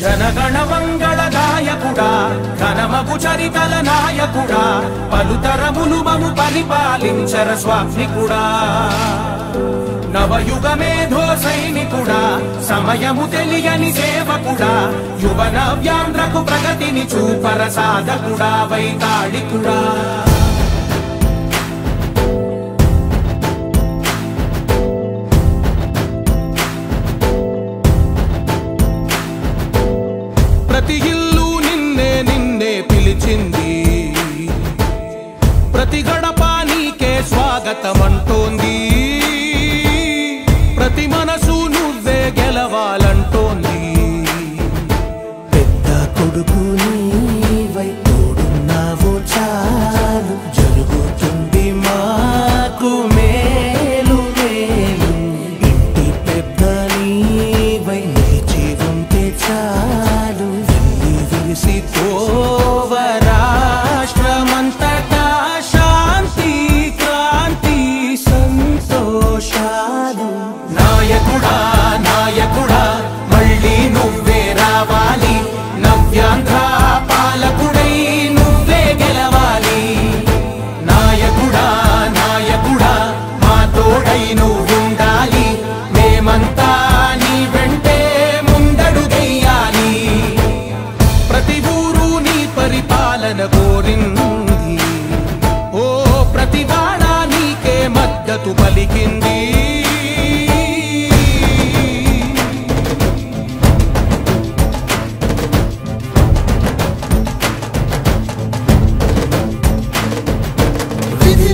జనగణ మంగళ గాయకుడా ఘనమగు చరితల నాయకుడా పలుతరములు మము పరిపాలించర స్వామికుడా నవయుగ మేధో సైనికుడా సమయము తెలియని సేవకుడా యువన వ్యాంధ్రకు ప్రగతిని చూపర సాధకుడా వైతాళికుడా. భారతమంటోంది ప్రతి మనసు నువ్వే గెలవాలంటోంది. పెద్ద కొడుకు నీవై తోడున్నావో చాలు. జరుగుతుంది మాకు మేలు మేలు. ఇంటి పెద్ద నీవై నిలిచి ఉంటే చాలు. విరిసి తోవ మద్దతు పలికింది. విధి